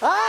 Oh!